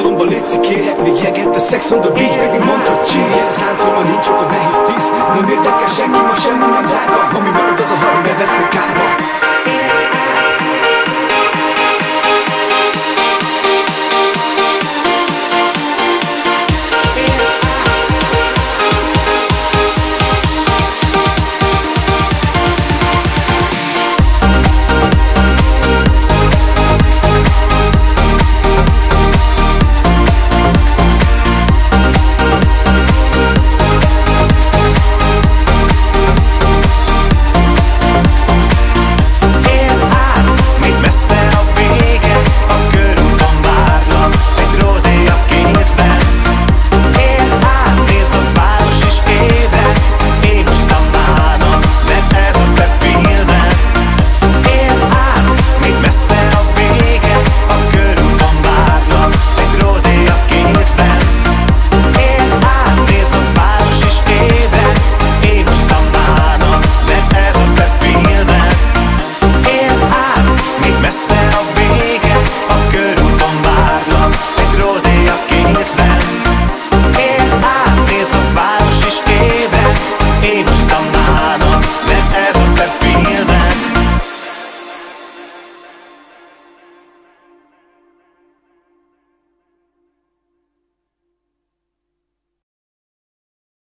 Asztalomba léci kérek még jeget, a sex on the beach Meg mondta cheese Láncolva nincs okod, nehéz tíz Nem érdekel senki ma semmi nem